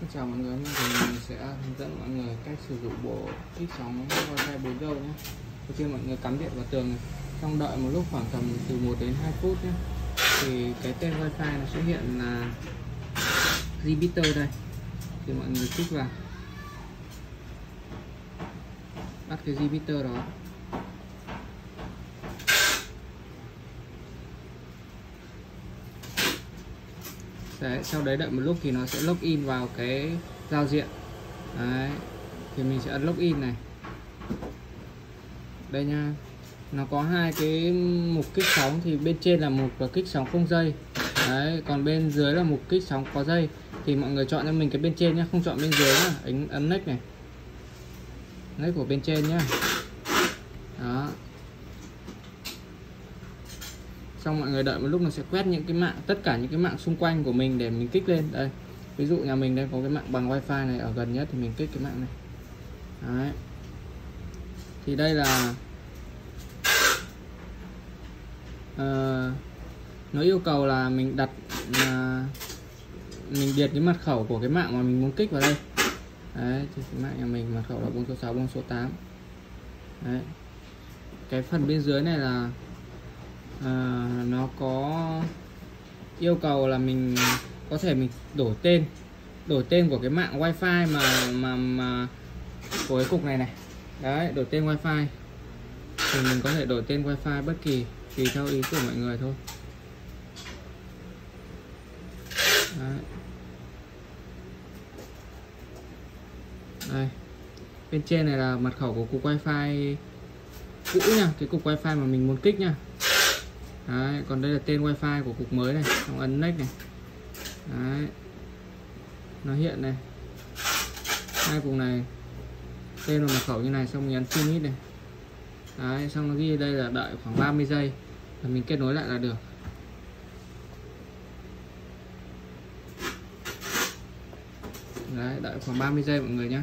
Xin chào mọi người, hôm nay thì mình sẽ hướng dẫn mọi người cách sử dụng bộ kích sóng wifi 4 dâu nhé. Đầu tiên mọi người cắm điện vào tường này. Trong đợi một lúc khoảng tầm từ 1 đến 2 phút nhé Thì cái tên wifi nó sẽ hiện là Repeater đây. Thì mọi người kích vào Bắt cái repeater đó. Đấy, sau đấy đợi một lúc thì nó sẽ login vào cái giao diện. Đấy thì mình sẽ ấn login này. Đây nha. Nó có hai cái mục kích sóng thì bên trên là mục là kích sóng không dây. Đấy còn bên dưới là mục kích sóng có dây. Thì mọi người chọn cho mình cái bên trên nhé, không chọn bên dưới nhá. Ấn ấn next này. Next của bên trên nhá. Đó xong mọi người đợi một lúc nó sẽ quét những cái mạng tất cả những cái mạng xung quanh của mình để mình kích lên. Đây ví dụ nhà mình đây có cái mạng bằng wifi này ở gần nhất thì mình kích cái mạng này. Đấy. thì đây là uh, nó yêu cầu là mình đặt uh, mình điệt cái mật khẩu của cái mạng mà mình muốn kích vào đây. Đấy thì cái mạng nhà mình mật khẩu là 4 số 6 4 số 8 đấy. Cái phần bên dưới này là à, nó có yêu cầu là mình có thể mình đổi tên đổi tên của cái mạng wifi mà mà mà của cái cục này này. Đấy đổi tên wifi. Thì mình có thể đổi tên wifi bất kỳ tùy theo ý của mọi người thôi. Đấy. đây. Bên trên này là mật khẩu của cục wifi cũ nha cái cục wifi mà mình muốn kích nha. Đấy, còn đây là tên wifi của cục mới này xong ấn next này. Đấy. nó hiện này. Hai cục này tên và mật khẩu như này xong mình ấn finish này. Đấy, xong nó ghi đây là đợi khoảng 30 giây là mình kết nối lại là được. Đấy, đợi khoảng 30 giây mọi người nhé.